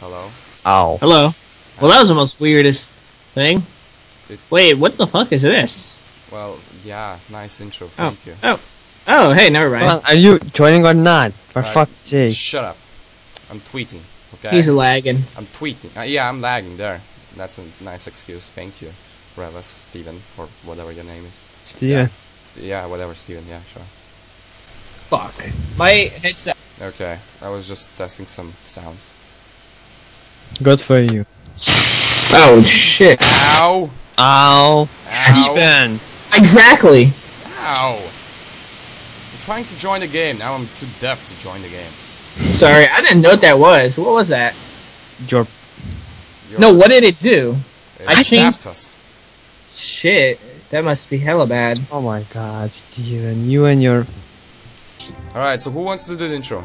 Hello. Ow. Hello. Well, that was the most weirdest thing. Did- Wait, what the fuck is this? Well, yeah, nice intro. Oh, Thank you. oh, oh, hey, never mind. Well, are you joining or not? For Uh, fuck's sake. Shut up. I'm tweeting. Okay. He's lagging. I'm tweeting. Uh, yeah, I'm lagging there. That's a nice excuse. Thank you, Rewas, Steven, or whatever your name is. Steven. St- yeah, whatever, Steven. Yeah, sure. Fuck. My headset. Okay, I was just testing some sounds. Good for you. Oh shit. Ow! Ow. Ow! Steven. Exactly. Ow! I'm trying to join the game. Now I'm too deaf to join the game. Sorry, I didn't know what that was. What was that? Your You're- No, what did it do? it I changed- us. Shit. That must be hella bad. Oh my god, Steven, you and your Alright, so who wants to do the intro?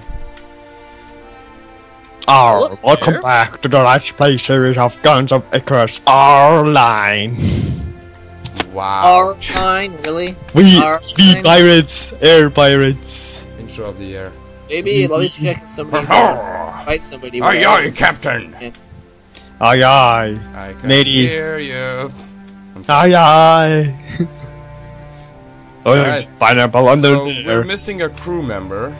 R. Welcome back to the Let's Play series of Guns of Icarus R line. Wow. R-Line, really? We R be pirates, air pirates. Intro of the year. Maybe let me check if somebody fight somebody. Aye, where- aye, Captain! Aye aye. I can Matey. hear you. I'm. Aye aye. oh, Alright, there's pineapple under So, we're missing a crew member.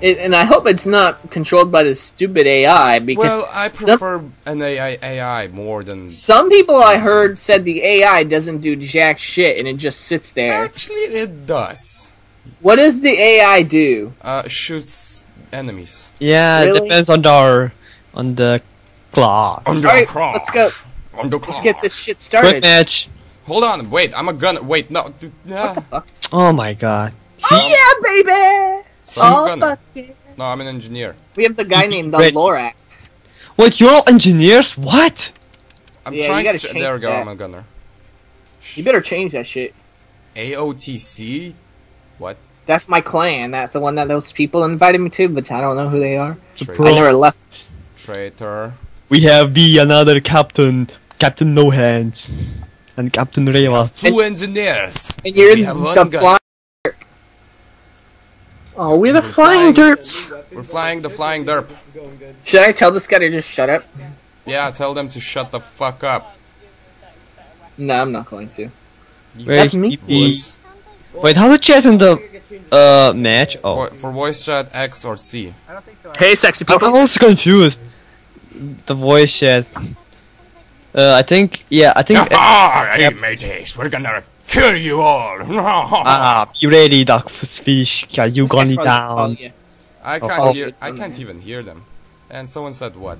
It, and I hope it's not controlled by the stupid AI because Well, I prefer an AI, AI more than. some people I heard said the AI doesn't do jack shit and it just sits there. Actually, it does. What does the AI do? Uh, shoots enemies. Yeah, it depends on the on the clock. Under Alright, let's go. Under Let's get this shit started. Quick started. match. Hold on, wait, I'm a gunner. Wait, no. d- nah. Oh my god. Oh yeah, baby! So I'm a Oh gunner. fuck yeah. No, I'm an engineer. We have the guy named the Wait. Lorax. Wait, you're all engineers? What? I'm Yeah, trying to. gotta there we go, that. I'm a gunner. You better change that shit. AOTC? What? That's my clan. That's the one that those people invited me to, but I don't know who they are. Traitor. I never left. Traitor. We have the another captain, Captain No Hands, and Captain Reva. Two engineers. And you're We have one the gun. flying. Oh, we're the We're flying flying. derps. We're flying the flying derp. Should I tell this guy to just shut up? Yeah, tell them to shut the fuck up. No, I'm not going to. Wait, That's me. puss. Wait, how to chat in the uh match? Oh, For, for voice chat, X or C. Hey, sexy people. I'm also confused. The voice chat. Uh, I think yeah, I think. Ah, hey mateys, we're gonna kill you all. Ah, be ready, duck fish. Yeah, you gun it down. I Oh, can't oh. hear. I can't even hear them. And someone said what?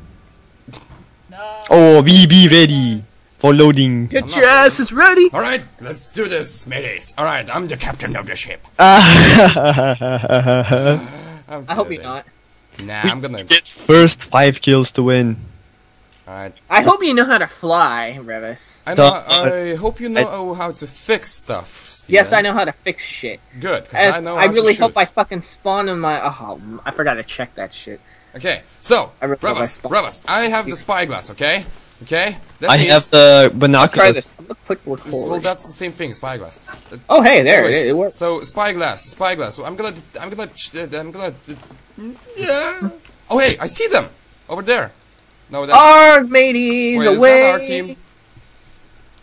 Oh, we be ready for loading. Get your not asses ready. All right, let's do this, mateys. All right, I'm the captain of the ship. Ah, I'm I hope you're not. Nah, I'm gonna. get first five kills to win. All right. I hope you know how to fly, Rewas. I know. I hope you know how to fix stuff. Steven. Yes, I know how to fix shit. Good, because And I know. I how really to hope I fucking spawn in my. Oh, I forgot to check that shit. Okay, so I remember my Rewas, spot. Rewas, I have the spyglass. Okay, okay. That I means, have the Let's try this. I'm gonna click record. Well, that's the same thing, spyglass. Uh, oh, hey, there anyways, it, it works. So spyglass, spyglass. So I'm gonna, I'm gonna, I'm gonna. Yeah. Oh hey, I see them over there. No, that's. Arg, mateys, wait, is away! that our team?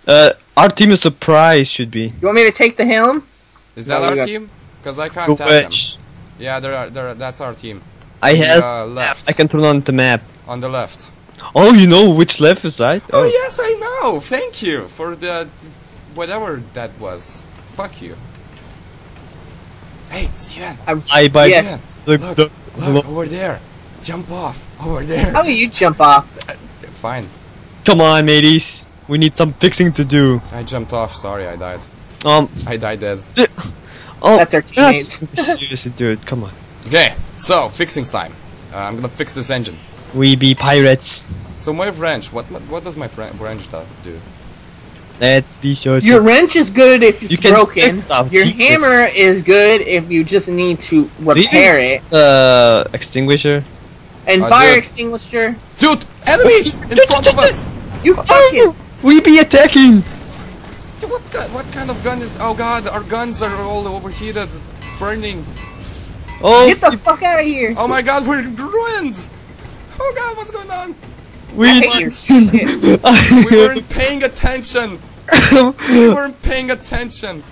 Uh, our team is surprise should be. You want me to take the helm? Is that No, our got- team? Because I can't tell them. Yeah, they're, they're, that's our team. I have. uh, left. I can turn on the map. On the left. Oh, you know which left is right? Oh yes, I know. Thank you for the whatever that was. Fuck you. Hey, Steven. I'm, I by yes. the, Look, the, Look over there. Jump off over there. How will you jump off? Fine. Come on, mateys. We need some fixing to do. I jumped off. Sorry, I died. Um. I died dead. Oh, That's our teammates. Seriously, dude, come on. Okay, so fixing time. Uh, I'm gonna fix this engine. We be pirates. So my wrench. What what does my wrench do? do? Let's be sure. Your to... wrench is good if it's You can broken. fix stuff, Your keep hammer is good if you just need to repair it. Uh, extinguisher. And I fire do. extinguisher, Dude, enemies in front of us. you fucking. We be attacking. Dude, What gu- what kind of gun is? Oh god, our guns are all overheated, burning. Oh, Get the fuck out of here! Oh my god, we're ruined. Oh god, what's going on? We hate your. We weren't paying attention. We weren't paying attention.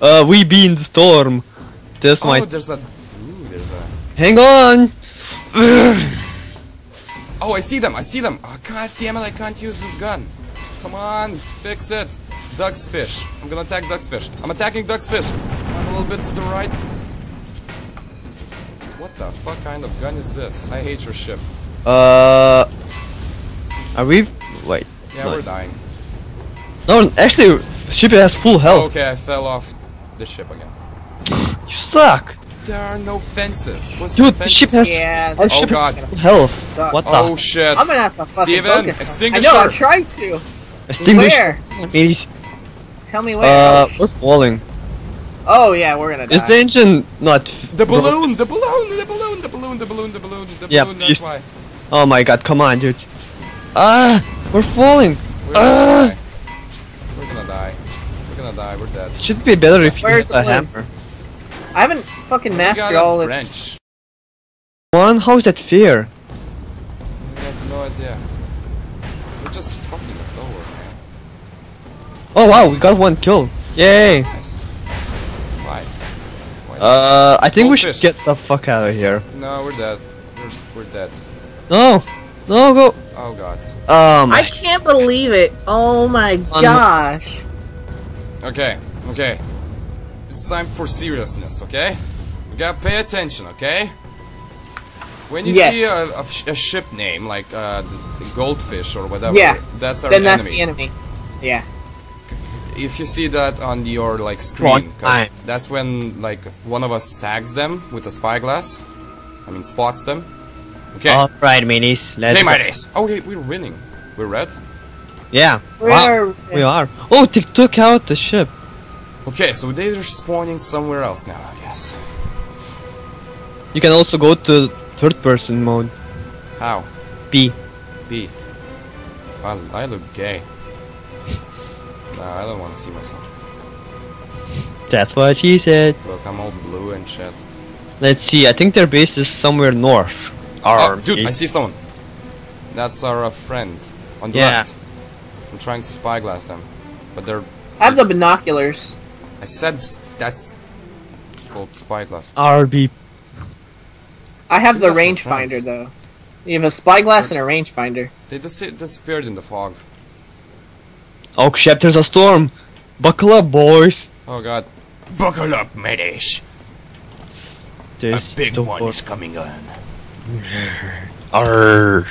uh, we be in the storm. This Oh, might. there's a. Ooh, there's a. Hang on. Oh, I see them. I see them. Oh, god damn it! I can't use this gun. Come on, fix it. Duck's fish. I'm gonna attack Duck's fish. I'm attacking Duck's fish. I'm a little bit to the right. What the fuck kind of gun is this? I hate your ship. Uh, are we? Wait. Yeah, No. we're dying. No, actually, ship has full health. Okay, I fell off the ship again. You suck. There are no fences. What's Dude, the the ship has. Yeah. Our Oh, ship God. has full health. Suck. What the? Oh shit. I'm gonna have to fucking Steven, focus. extinguisher. I know, I'm trying to. Extinguish. Where? Please. Tell me where. Uh, we're falling. oh yeah, we're gonna die. Is the engine not? The balloon, the balloon, the balloon, the balloon, the balloon, the balloon, the Yeah, balloon. That's why. Oh my god! Come on, dude. Ah, we're falling. We're Ah. gonna die. We're gonna die. We're gonna die. We're dead. Should be better if you Where's had a hammer. I haven't fucking We mastered got all a of wrench. One, how is that fair? I have no idea. We're just fucking us over, man. Oh wow, we got one kill. Yay! Nice. Why? Why? Uh, I think we should Goldfish. get the fuck out of here. no, we're dead. We're, we're dead. No, no, go. Oh god. Oh I can't believe it. Oh my Um, gosh. Okay, okay. It's time for seriousness, okay? We gotta pay attention, okay? When you Yes. see a, a, sh- a ship name like uh, the, the goldfish or whatever, Yeah, that's our Then that's enemy. the enemy. Yeah. If you see that on your like screen, screen, 'cause time. that's when like one of us tags them with a spyglass. I mean, spots them. Okay. All right, minis. Let's. okay, go. my days. Okay, we're winning. We're red. Yeah. We wow. are- We are. Oh, they took out the ship. Okay, so they're spawning somewhere else now, I guess. You can also go to third person mode. How? B. B. I, I look gay. Nah, I don't want to see myself. That's what she said. Look, I'm all blue and shit. Let's see. I think their base is somewhere north. Our Oh, dude, I see someone. That's our uh, friend on the Yeah. left. I'm trying to spyglass them, but they're. I have the binoculars. I said that's. It's called spyglass. RB. I have think the rangefinder though. You have a spyglass and a rangefinder. They dis- disappeared in the fog. Oh shit! There's a storm. Buckle up, boys. Oh god. Buckle up, mateys. A big one is coming on. Arr.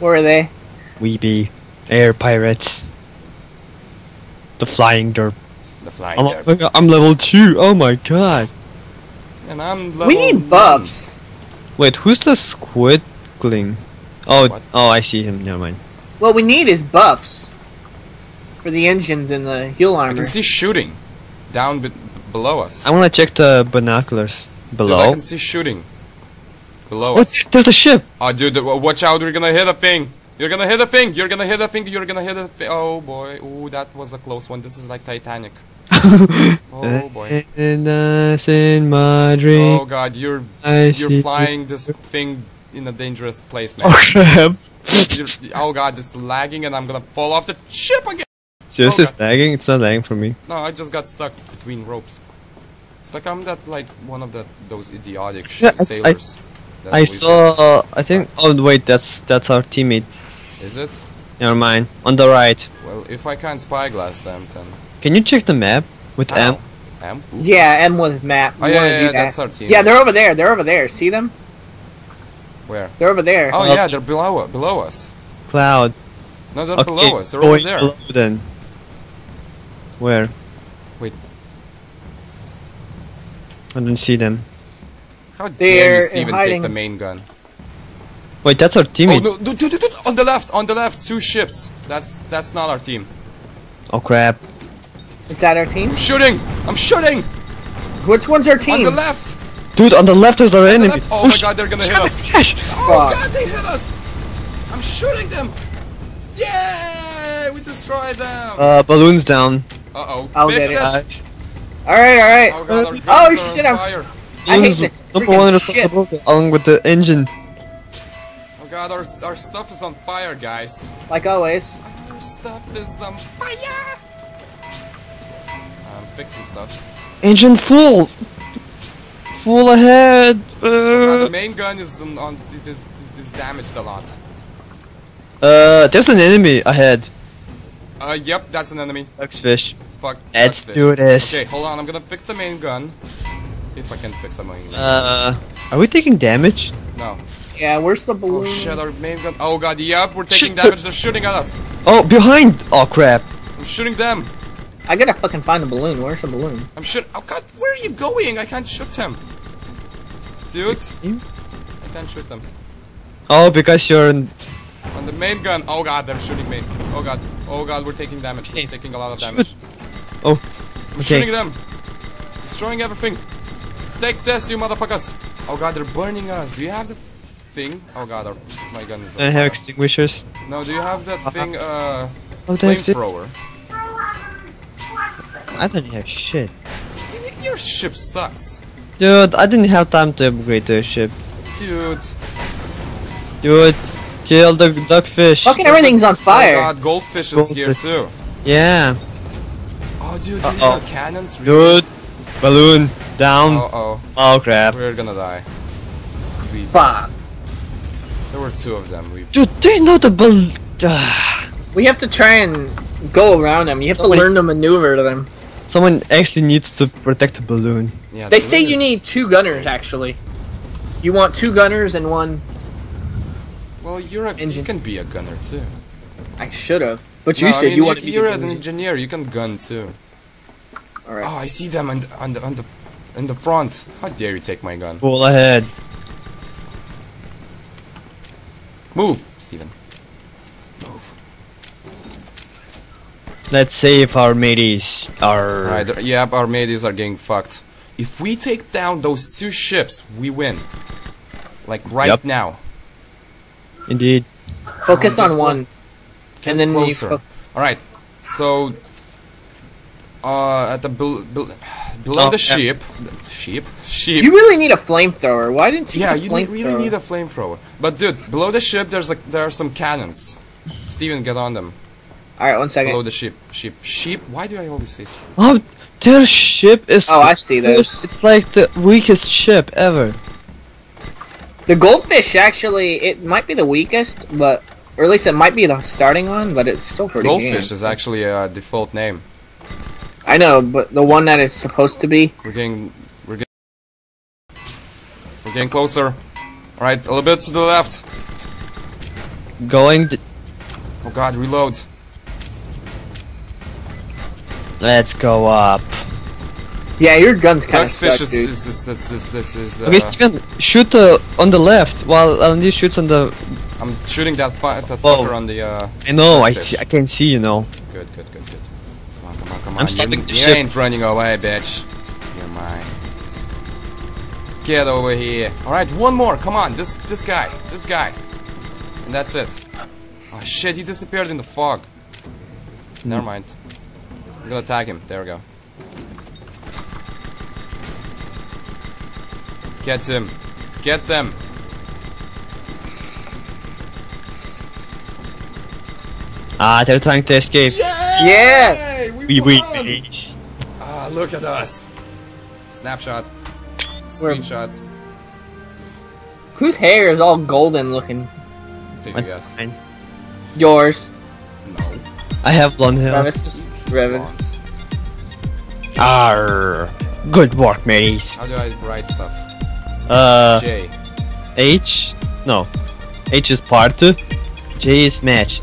Where are they? We be air pirates. The flying derp. The flying I'm, derp. a- I'm level two. Oh my god. And I'm level We need buffs. Wait, who's the squidling? Oh, What? oh, I see him. Never mind. What we need is buffs for the engines and the hull I armor. can see shooting down be- below us. I wanna check the binoculars Dude, I can see shooting below What? us. There's a ship. Oh, dude, watch out! We're gonna hit a thing. You're gonna hit a thing. You're gonna hit a thing. You're gonna hit a thing. Oh boy. Ooh, that was a close one. This is like Titanic. Oh boy. In my dream. Oh god, you're I you're flying this thing in a dangerous place, Oh crap! Oh god, it's lagging, and I'm gonna fall off the ship again. Seriously, Okay. Oh, it's lagging. It's not lagging for me. No, I just got stuck between ropes. It's like I'm that like one of the those idiotic sh- Yeah, I- I- sailors. that I saw. I think. Oh wait, that's that's our teammate. Is it? Never mind. On the right. Well, if I can't spyglass them, then Can you check the map with M? M. Ooh. Yeah, M with map. Oh We yeah, yeah, do yeah, that. that's our team. Yeah, they're over there. They're over there. See them? Where? They're over there. Oh Up. yeah, they're below below us. Cloud. No, they're Okay. below us. They're going over there. below then. Where? Wait. I don't see them. How dare you, Steven, take the main gun? Wait, that's our Oh no, dude, dude, dude, dude, on the left, on the left, two ships. That's that's not our team. Oh crap! Is that our team? I'm shooting. I'm shooting Which one's our team? on the left. Dude, on the left is our On enemy. left. Oh my god, they're gonna hit us. Oh Fuck. god, they hit us. I'm shooting them. Yeah, we destroyed them. Uh, balloons down. Uh oh. I'll Fix get it. it. Uh, All right, all right. Oh god, our Oh, guns are shit, on I'm- fire. I hate this number freaking one shit. responsibility along with the engine. Oh god, our, our stuff is on fire, guys. Like always. Our stuff is on fire! I'm fixing stuff. Engine full! Full ahead! Uh, the main gun is on, on this, this, is damaged a lot. uh, there's an enemy ahead. Uh, yep, that's an enemy. Ducksfish. Fuck. Let's fuck do this. Okay, hold on, I'm gonna fix the main gun. If I can fix the main gun. Uh, are we taking damage? no. Yeah, where's the balloon? Oh shit, our main gun. Oh god, yep, we're taking Shit. damage. They're shooting at us. Oh, behind! Oh crap. I'm shooting them. I gotta fucking find the balloon. Where's the balloon? I'm shoot. Oh god, where are you going? I can't shoot him. Dude, You? I can't shoot them. Oh, because you're in... On the main gun. Oh god, they're shooting me. Oh god. Oh god, we're taking damage. We're Okay. taking a lot of damage. Oh, I'm okay. shooting them. Destroying everything. Take this, you motherfuckers. Oh god, they're burning us. Do you have the thing? Oh god, our, my gun is. I have extinguishers. No, do you have that thing? Uh, Oh, that's it. flamethrower. I don't have shit. Your ship sucks, Dude, I didn't have time to upgrade the ship. dude. Dude, kill the duckfish. Fucking everything's on fire. Oh fire. god, goldfish is here Goldfish. too. Yeah. Oh dude, these Uh-oh. are cannons. Really? Dude, balloon down. Oh oh, Oh crap. we're gonna die. We, Fuck. there were two of them. We Dude, they know the balloon. Ah. We have to try and go around them. You have to Somebody- learn to maneuver to them. Someone actually needs to protect the balloon. yeah. They the say you is- need two gunners, actually. You want two gunners and one. Well, you're a. You can be a gunner too. I should have. But you No, I said mean, you want to be You're an gunner. engineer. You can gun too. Alright. Oh, I see them on the, on the on the in the front. How dare you take my gun? Pull ahead. Move, Steven. Move. Let's save our mateys. Our. right, yep, our mateys are getting fucked. If we take down those two ships, we win. Like right Yep. now. Indeed. Focus Get on clo- one. Get And then you closer. Alright, so uh at the bel bel below Oh, the yeah. ship, sheep, sheep. You really need a flamethrower. Why didn't you? yeah, get you need, really need a flamethrower. But dude, below the ship, there's like there are some cannons. Steven, get on them. Alright, one second. Below the ship, sheep, sheep. Why do I always say sheep? Oh, their ship is. Oh, I see those. It's like the weakest ship ever. The goldfish actually, it might be the weakest, but or at least it might be the starting one, but it's still pretty. Goldfish good. is actually a default name. I know, but the one that it's supposed to be. We're getting, we're getting, we're getting closer. All right, a little bit to the left. Going. th- Oh God, reload. Let's go up. Yeah, your gun's kind of stuck, fish is, dude. is, is, this, this, this is, uh, Okay, Steven, shoot uh, on the left while Andy shoots on the. I'm shooting that, fu- that Whoa. fucker on the, uh, I know, I see. I can see you know. Good, good, good, good. Come on, come on, come I'm on. You, stopping you ship. ain't running away, bitch. You're mine. Get over here. Alright, one more. Come on. This this guy. This guy. And that's it. Oh shit, he disappeared in the fog. Never mind. I'm gonna tag him. There we go. Get him. Get them. Ah, they're trying to escape. Yeah! We we. Ah, look at us. Snapshot. We're- Screenshot. Whose hair is all golden looking? Take a guess. Fine. Yours. No. I have blonde hair. Travis. Revan. Blonde. Arr. Good work, mateys. How do I write stuff? Uh, J. H? No. H is part. J is matched.